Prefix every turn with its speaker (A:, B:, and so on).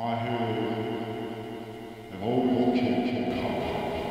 A: My head, an old old, can come.